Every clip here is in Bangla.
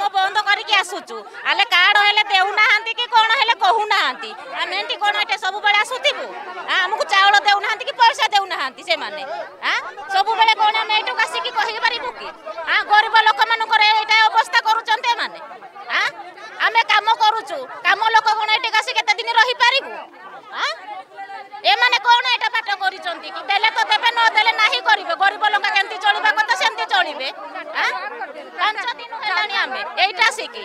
কাম বন্ধ করি আসুচু আলে কার্ড হলে দেউনাহান্তি কি কোণ হলে কহুনাহান্তি আমি এমনি কোণ এটা সবুবেলে আসুথিবু আমি চাউল দেউনাহান্তি কি পয়সা দেউনাহান্তি সেমানে হ্যাঁ সবুবেলে কোন আমি এইটুকু আসিকি কহি পারিবু কি হ্যাঁ গরিব লোকমানଙ୍କର এইটা অবস্থা করুচন এমানে হ্যাঁ আমি কাম করুচু কাম লোক কোণ এটি আসি কত দিন রহি পারিবু হ্যাঁ এমানে কোন এটা পাঠ করছেন কি দেলে তো দেবে ন দেলে নাহি করিবে গরিব লোক কেমতি চলবে কথা সেমতি চলবে হ্যাঁ এইটা ଆସିକି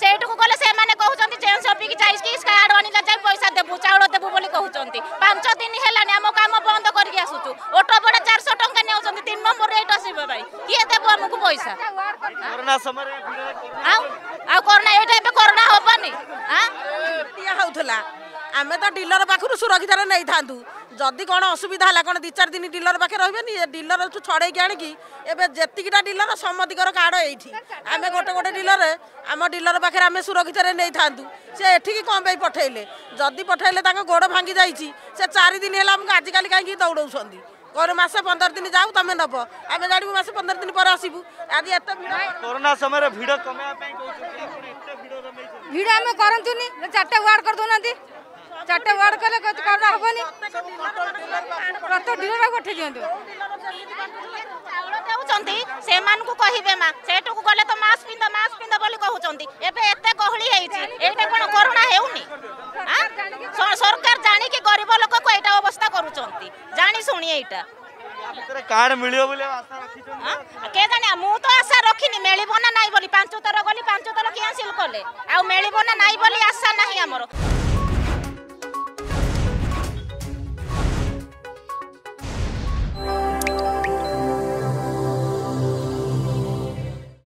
ସେଇଠୁକୁ ଗଲେ ସେମାନେ କହୁଛନ୍ତି ଚେଞ୍ଜ ଅଫିକି ଯାଇକି କାର୍ଡ ଆଣିଲା ଯାଇ ପଇସା ଦେବୁ ଚାଉଳ ଦେବୁ ବୋଲି କହୁଛନ୍ତି ପାଞ୍ଚ ଦିନ ହେଲାଣି ଆମ କାମ ବନ୍ଦ କରିକି ଆସୁଛୁ ଅଟୋ ଭଡ଼ା ଚାରିଶହ ଟଙ୍କା ନେଉଛନ୍ତି ତିନି ନମ୍ବର ରେଟ୍ ଆସିବ ଭାଇ କିଏ ଦେବ ଆମକୁ ପଇସା ଆଉ କରୋନା ଏଇଟା ଏବେ କରୋନା ହବନି ଦିଆ ହଉଥିଲା ଆମେ ତ ଡିଲର ପାଖରୁ ସୁରକ୍ଷିତରେ ନେଇଥାନ୍ତୁ ଯଦି କ'ଣ ଅସୁବିଧା ହେଲା କ'ଣ ଦୁଇ ଚାରି ଦିନ ଡିଲର ପାଖରେ ରହିବେନି ଡିଲରଠୁ ଛଡ଼େଇକି ଆଣିକି ଏବେ ଯେତିକିଟା ଡିଲର ସମସ୍ତିଙ୍କର କାର୍ଡ଼ ଏଇଠି ଆମେ ଗୋଟେ ଗୋଟେ ଡିଲର ଆମ ଡିଲର ପାଖରେ ଆମେ ସୁରକ୍ଷିତରେ ନେଇଥାନ୍ତୁ ସେ ଏଠିକି କ'ଣ ପାଇଁ ପଠେଇଲେ ଯଦି ପଠେଇଲେ ତାଙ୍କ ଗୋଡ଼ ଭାଙ୍ଗି ଯାଇଛି ସେ ଚାରି ଦିନ ହେଲା ଆମକୁ ଆଜିକାଲି କାହିଁକି ଦୌଡ଼ଉଛନ୍ତି କହିଲେ ମାସେ ପନ୍ଦର ଦିନ ଯାଉ ତମେ ନେବ ଆମେ ଜାଣିବୁ ମାସେ ପନ୍ଦର ଦିନ ପରେ ଆସିବୁ ଆଜି ଏତେ ଭିଡ଼ କରୋନା ସମୟରେ ଭିଡ଼ କମେଇବା ପାଇଁ ଭିଡ଼ ଆମେ କରନ୍ତୁନି ଚାରିଟା ୱାର୍ଡ଼ କରିଦେଉନାହାନ୍ତି চারটে ওয়ার্ড কলে কারণ হবনি প্রত্যেক ডিলর উঠে দিও চাউল সে কহবে মা সেটুকু গলে তো মাস্ক পিন্ধ মাস্ক পিন্ধ বলে কুমার এবে এত গহলি হয়েছে এইটা কোণ করোনা হেউনি সরকার জাণিকি গরিব লোককে এইটা অবস্থা করুচার জানি শুনি এইটা কার্ড মিলিব বলে আশা রাখিছেন কে জানি মু তো আশা রাখিনি মিলিব না নাই বলি পাঁচ তর গলি পাঁচ তর ক্যানসেল কলে আউ মিলিব না নাই বলি আশা নাই আমার